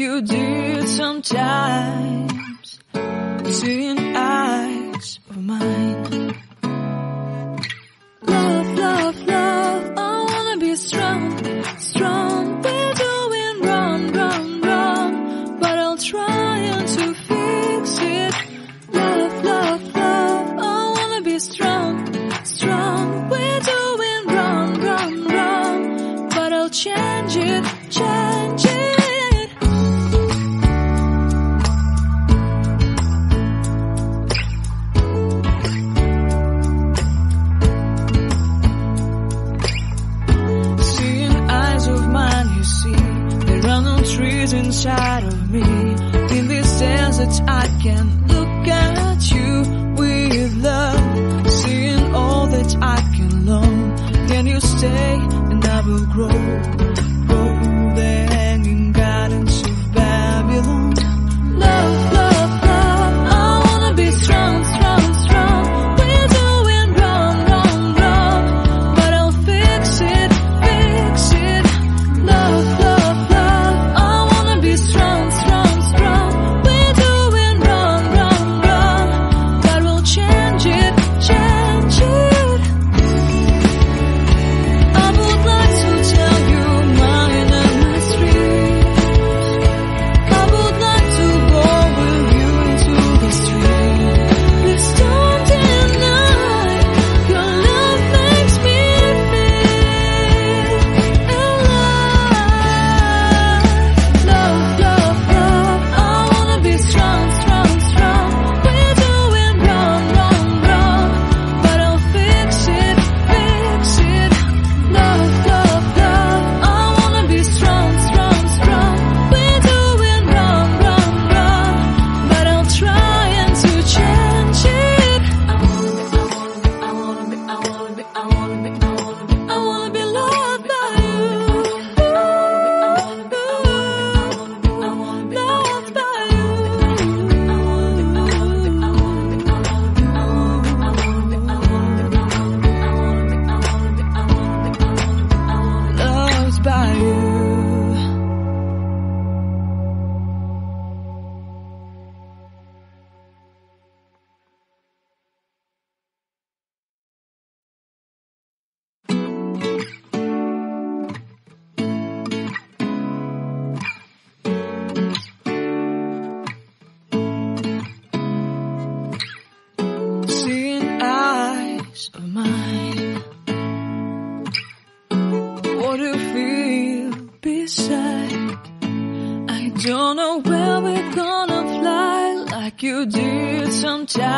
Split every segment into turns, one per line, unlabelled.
you did sometimes, seeing eyes of mine. shadow me in these sands that I can't.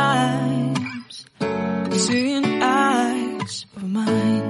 times, seeing eyes of mine.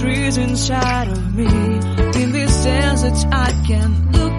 trees inside of me. In this desert, I can look.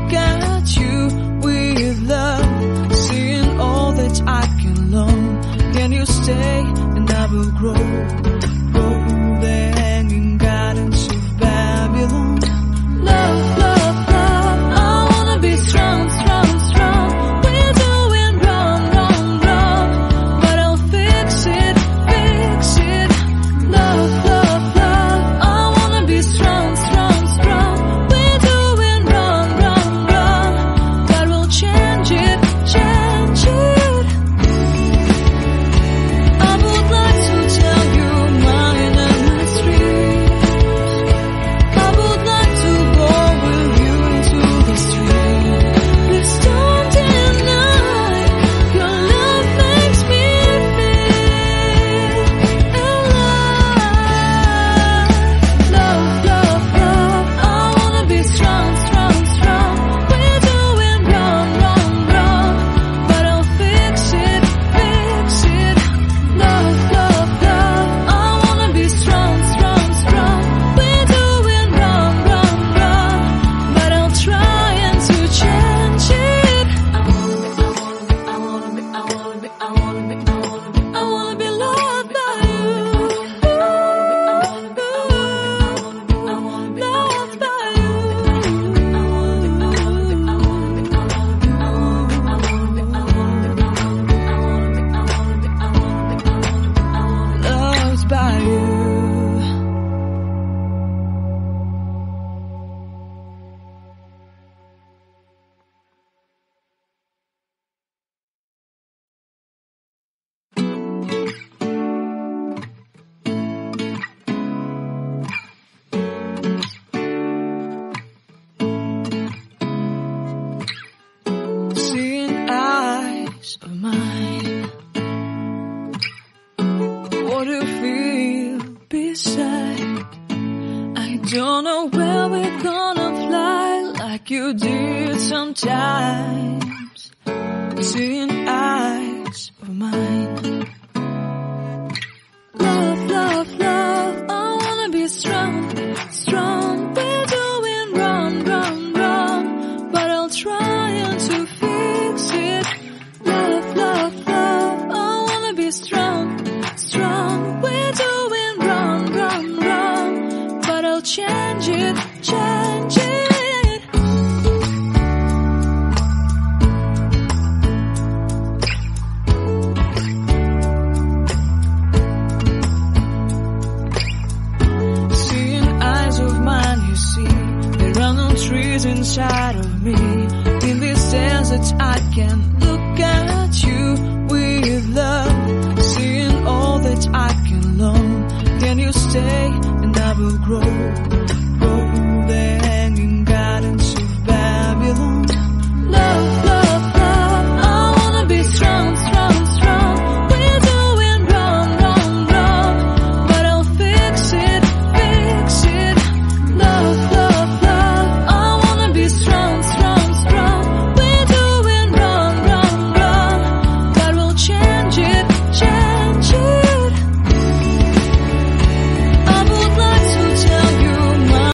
do it sometimes. I can look at you with love, seeing all that I can learn. Can you stay and I will grow?